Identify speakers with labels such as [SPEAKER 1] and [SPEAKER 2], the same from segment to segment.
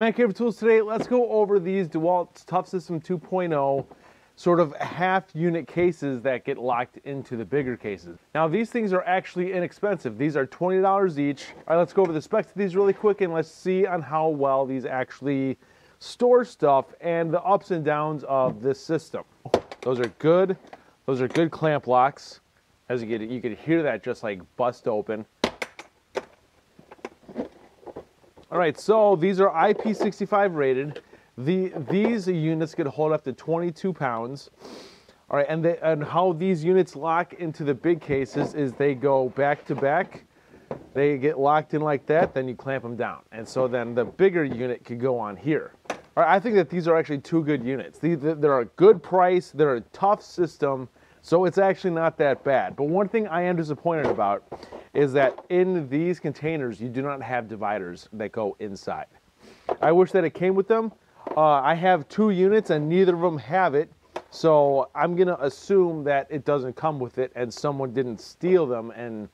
[SPEAKER 1] Man Caver Tools today, let's go over these DeWalt Tough System 2.0 sort of half unit cases that get locked into the bigger cases. Now these things are actually inexpensive. These are $20 each. All right, let's go over the specs of these really quick and let's see on how well these actually store stuff and the ups and downs of this system. Those are good. Those are good clamp locks. As you get, you can hear that just like bust open. All right, so these are IP65 rated. The, these units can hold up to 22 pounds. All right, and, they, and how these units lock into the big cases is they go back to back. They get locked in like that, then you clamp them down. And so then the bigger unit could go on here. All right, I think that these are actually two good units. These, they're a good price, they're a tough system, so it's actually not that bad. But one thing I am disappointed about is that in these containers, you do not have dividers that go inside. I wish that it came with them. Uh, I have two units and neither of them have it. So I'm to assume that it doesn't come with it and someone didn't steal them and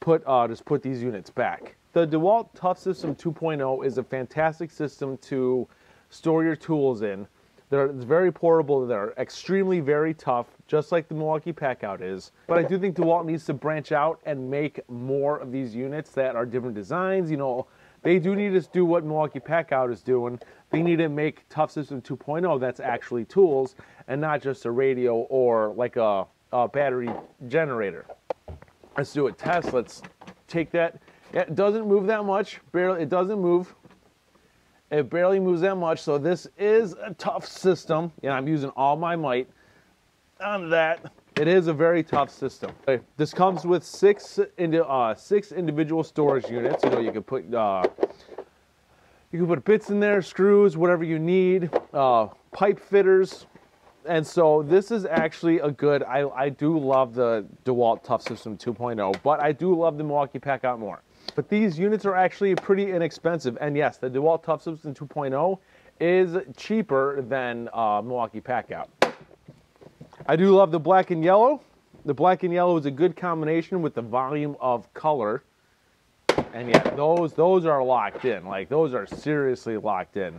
[SPEAKER 1] put uh, just put these units back. The DeWalt Tough System 2.0 is a fantastic system to store your tools in. They're very portable. They're extremely very tough, just like the Milwaukee Packout is. But I do think DeWalt needs to branch out and make more of these units that are different designs. You know, they do need to do what Milwaukee Packout is doing. They need to make Tough System 2.0 that's actually tools and not just a radio or like a, a battery generator. Let's do a test. Let's take that. It doesn't move that much. Barely. It doesn't move. It barely moves that much, so this is a tough system. And I'm using all my might on that. It is a very tough system. This comes with six into uh, six individual storage units. You know, you can put uh, you can put bits in there, screws, whatever you need, uh, pipe fitters, and so this is actually a good. I I do love the DeWalt Tough System 2.0, but I do love the Milwaukee Packout more. But these units are actually pretty inexpensive. And yes, the DeWalt Tough System 2.0 is cheaper than uh, Milwaukee Packout. I do love the black and yellow. The black and yellow is a good combination with the volume of color. And yeah, those, those are locked in. Like, those are seriously locked in.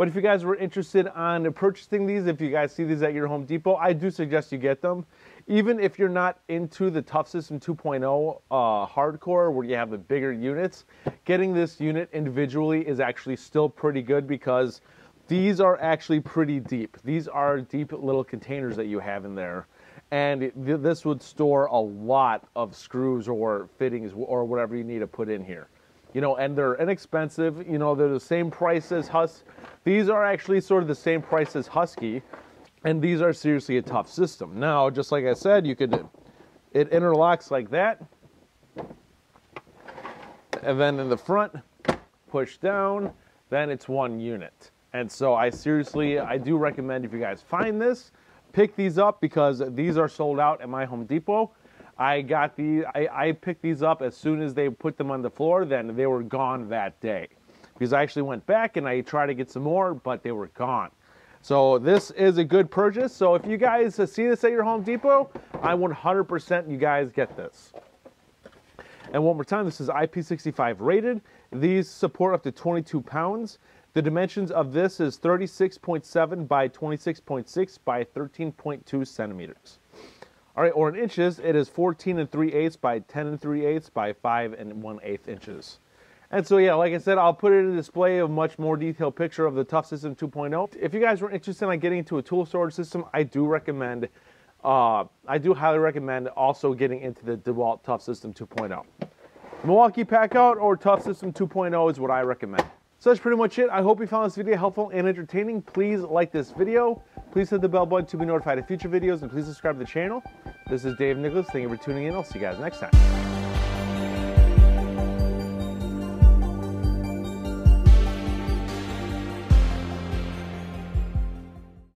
[SPEAKER 1] But if you guys were interested on purchasing these, if you guys see these at your Home Depot, I do suggest you get them even if you're not into the Tough System 2.0 uh, hardcore where you have the bigger units, getting this unit individually is actually still pretty good because these are actually pretty deep. These are deep little containers that you have in there. And th this would store a lot of screws or fittings or whatever you need to put in here. You know, and they're inexpensive. You know, they're the same price as Hus. These are actually sort of the same price as Husky and these are seriously a tough system. Now, just like I said, you could, it interlocks like that. And then in the front, push down, then it's one unit. And so I seriously, I do recommend if you guys find this, pick these up because these are sold out at my Home Depot. I got the, I, I picked these up as soon as they put them on the floor, then they were gone that day. Because I actually went back and I tried to get some more, but they were gone. So this is a good purchase. So if you guys see this at your Home Depot, I 100% you guys get this. And one more time, this is IP65 rated. These support up to 22 pounds. The dimensions of this is 36.7 by 26.6 by 13.2 centimeters. All right, or in inches, it is 14 and 3 eighths by 10 and 3 eighths by 5 and 1 eighth inches. And so, yeah, like I said, I'll put it in a display of much more detailed picture of the Tough System 2.0. If you guys were interested in getting into a tool storage system, I do recommend, uh, I do highly recommend also getting into the DeWalt Tough System 2.0. Milwaukee Packout or Tough System 2.0 is what I recommend. So that's pretty much it. I hope you found this video helpful and entertaining. Please like this video. Please hit the bell button to be notified of future videos and please subscribe to the channel. This is Dave Nicklas. Thank you for tuning in. I'll see you guys next time.